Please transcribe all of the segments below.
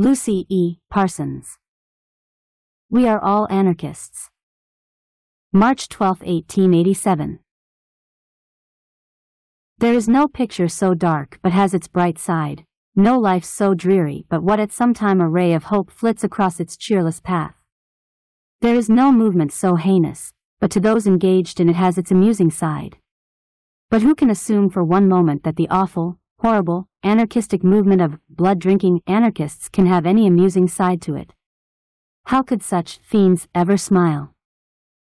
Lucy E. Parsons. We are all anarchists. March 12, 1887. There is no picture so dark but has its bright side, no life so dreary but what at some time a ray of hope flits across its cheerless path. There is no movement so heinous, but to those engaged in it has its amusing side. But who can assume for one moment that the awful, horrible, anarchistic movement of blood-drinking anarchists can have any amusing side to it? How could such fiends ever smile?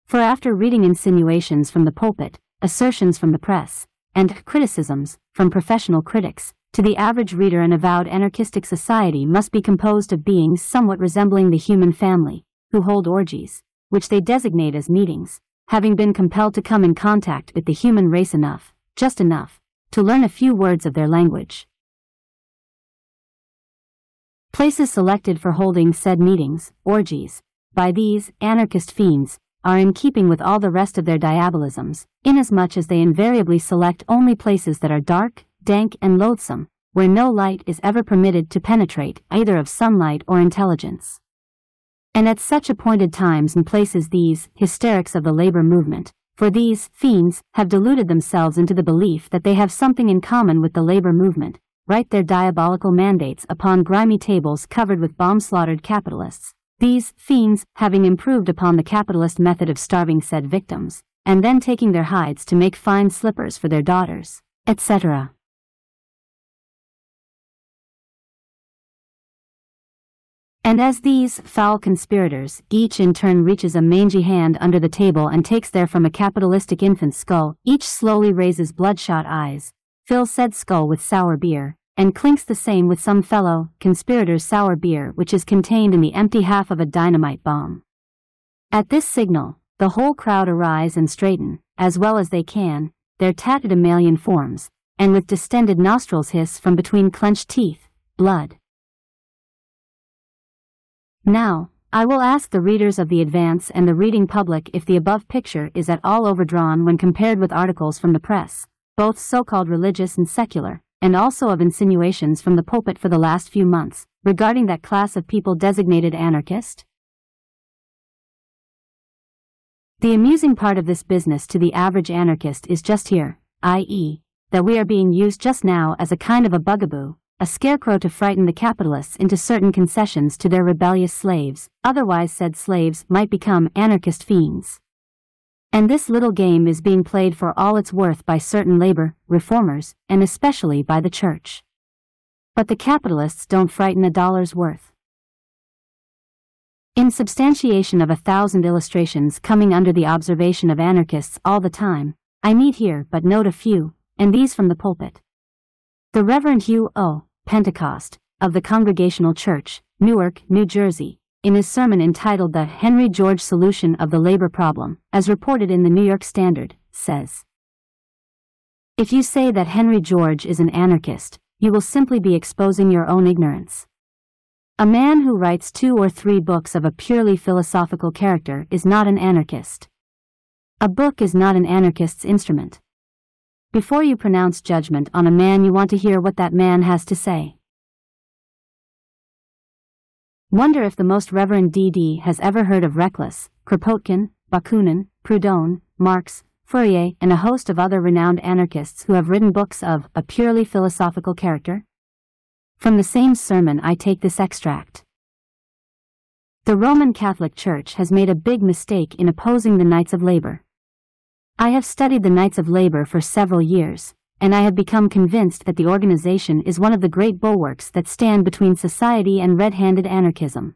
For after reading insinuations from the pulpit, assertions from the press, and criticisms from professional critics, to the average reader an avowed anarchistic society must be composed of beings somewhat resembling the human family, who hold orgies, which they designate as meetings, having been compelled to come in contact with the human race enough, just enough, to learn a few words of their language. Places selected for holding said meetings, orgies, by these anarchist fiends, are in keeping with all the rest of their diabolisms, inasmuch as they invariably select only places that are dark, dank, and loathsome, where no light is ever permitted to penetrate either of sunlight or intelligence. And at such appointed times and places these hysterics of the labor movement, for these fiends have deluded themselves into the belief that they have something in common with the labor movement, write their diabolical mandates upon grimy tables covered with bomb-slaughtered capitalists, these fiends having improved upon the capitalist method of starving said victims, and then taking their hides to make fine slippers for their daughters, etc. And as these foul conspirators, each in turn reaches a mangy hand under the table and takes therefrom a capitalistic infant's skull, each slowly raises bloodshot eyes, fills said skull with sour beer, and clinks the same with some fellow conspirator's sour beer which is contained in the empty half of a dynamite bomb. At this signal, the whole crowd arise and straighten, as well as they can, their tatted tatterdemalion forms, and with distended nostrils hiss from between clenched teeth, blood. Now, I will ask the readers of the advance and the reading public if the above picture is at all overdrawn when compared with articles from the press, both so-called religious and secular, and also of insinuations from the pulpit for the last few months, regarding that class of people designated anarchist? The amusing part of this business to the average anarchist is just here, i.e., that we are being used just now as a kind of a bugaboo, a scarecrow to frighten the capitalists into certain concessions to their rebellious slaves, otherwise said slaves might become anarchist fiends. And this little game is being played for all it's worth by certain labor, reformers, and especially by the church. But the capitalists don't frighten a dollar's worth. In substantiation of a thousand illustrations coming under the observation of anarchists all the time, I need here but note a few, and these from the pulpit. The Reverend Hugh O. Pentecost, of the Congregational Church, Newark, New Jersey, in his sermon entitled The Henry George Solution of the Labor Problem, as reported in the New York Standard, says If you say that Henry George is an anarchist, you will simply be exposing your own ignorance. A man who writes two or three books of a purely philosophical character is not an anarchist. A book is not an anarchist's instrument. Before you pronounce judgment on a man, you want to hear what that man has to say. Wonder if the most Reverend D.D. has ever heard of Reclus, Kropotkin, Bakunin, Proudhon, Marx, Fourier, and a host of other renowned anarchists who have written books of a purely philosophical character? From the same sermon I take this extract. The Roman Catholic Church has made a big mistake in opposing the Knights of Labor. I have studied the Knights of Labor for several years, and I have become convinced that the organization is one of the great bulwarks that stand between society and red-handed anarchism.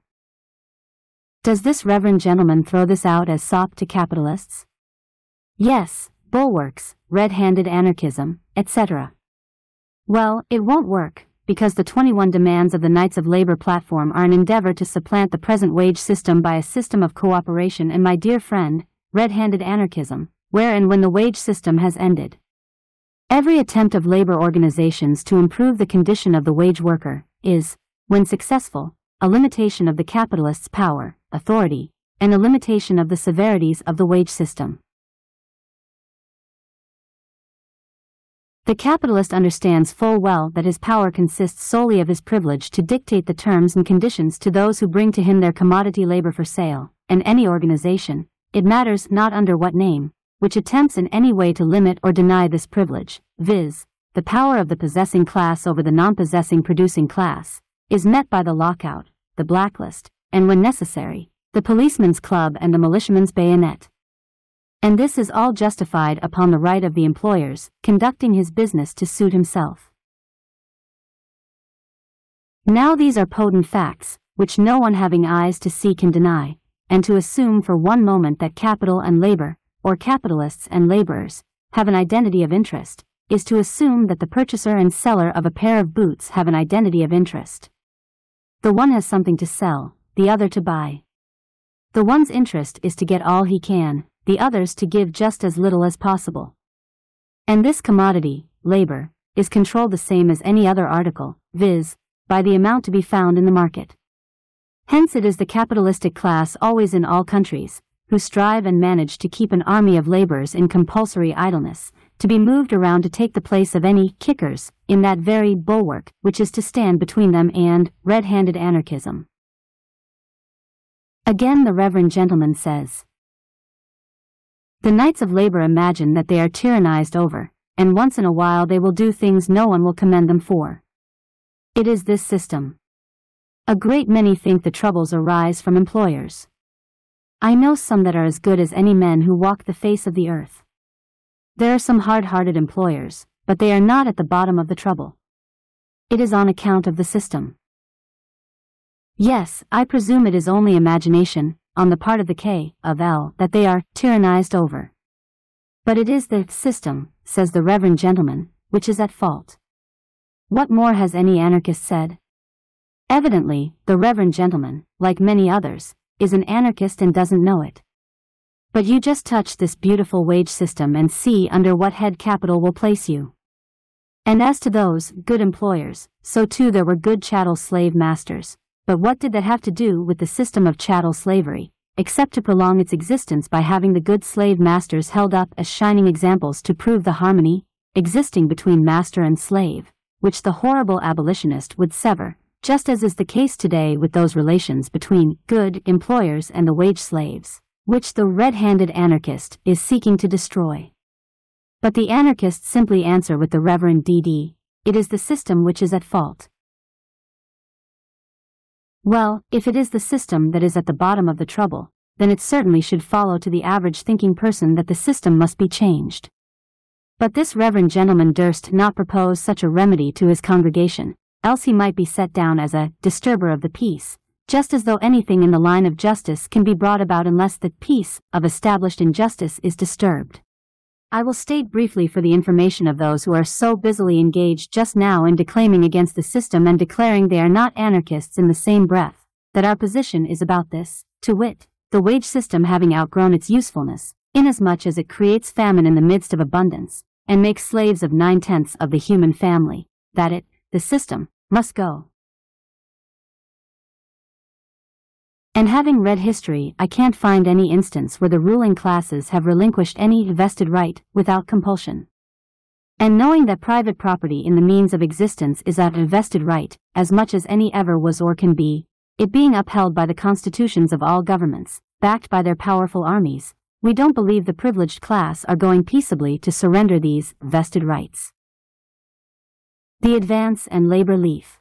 Does this reverend gentleman throw this out as sop to capitalists? Yes, bulwarks, red-handed anarchism, etc. Well, it won't work, because the 21 demands of the Knights of Labor platform are an endeavor to supplant the present wage system by a system of cooperation and my dear friend, red-handed anarchism, where and when the wage system has ended. Every attempt of labor organizations to improve the condition of the wage worker is, when successful, a limitation of the capitalist's power, authority, and a limitation of the severities of the wage system. The capitalist understands full well that his power consists solely of his privilege to dictate the terms and conditions to those who bring to him their commodity labor for sale, and any organization, it matters not under what name, which attempts in any way to limit or deny this privilege, viz., the power of the possessing class over the non-possessing producing class, is met by the lockout, the blacklist, and when necessary, the policeman's club and the militiaman's bayonet. And this is all justified upon the right of the employer's conducting his business to suit himself. Now these are potent facts, which no one having eyes to see can deny, and to assume for one moment that capital and labor, or capitalists and laborers, have an identity of interest, is to assume that the purchaser and seller of a pair of boots have an identity of interest. The one has something to sell, the other to buy. The one's interest is to get all he can, the other's to give just as little as possible. And this commodity, labor, is controlled the same as any other article, viz., by the amount to be found in the market. Hence it is the capitalistic class always in all countries, who strive and manage to keep an army of laborers in compulsory idleness, to be moved around to take the place of any kickers in that very bulwark which is to stand between them and red-handed anarchism. Again the reverend gentleman says, The knights of labor imagine that they are tyrannized over, and once in a while they will do things no one will commend them for. It is this system. A great many think the troubles arise from employers. I know some that are as good as any men who walk the face of the earth. There are some hard-hearted employers, but they are not at the bottom of the trouble. It is on account of the system. Yes, I presume it is only imagination, on the part of the K, of L, that they are tyrannized over. But it is the system, says the reverend gentleman, which is at fault. What more has any anarchist said? Evidently, the reverend gentleman, like many others, is an anarchist and doesn't know it. But you just touch this beautiful wage system and see under what head capital will place you. And as to those good employers, so too there were good chattel slave masters, but what did that have to do with the system of chattel slavery, except to prolong its existence by having the good slave masters held up as shining examples to prove the harmony existing between master and slave, which the horrible abolitionist would sever, just as is the case today with those relations between good employers and the wage slaves, which the red-handed anarchist is seeking to destroy. But the anarchists simply answer with the Reverend D.D. It is the system which is at fault. Well, if it is the system that is at the bottom of the trouble, then it certainly should follow to the average thinking person that the system must be changed. But this reverend gentleman durst not propose such a remedy to his congregation, else he might be set down as a disturber of the peace, just as though anything in the line of justice can be brought about unless the peace of established injustice is disturbed. I will state briefly for the information of those who are so busily engaged just now in declaiming against the system and declaring they are not anarchists in the same breath, that our position is about this, to wit, the wage system having outgrown its usefulness, inasmuch as it creates famine in the midst of abundance, and makes slaves of nine-tenths of the human family, that it, the system, must go. And having read history, I can't find any instance where the ruling classes have relinquished any vested right without compulsion. And knowing that private property in the means of existence is a vested right, as much as any ever was or can be, it being upheld by the constitutions of all governments, backed by their powerful armies, we don't believe the privileged class are going peaceably to surrender these vested rights. The Advance and Labor Leaf